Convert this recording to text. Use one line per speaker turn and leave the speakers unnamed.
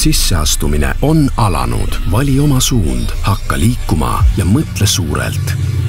sisseastumine on alanud, vali oma suund, hakka liikuma ja mõtle suurelt.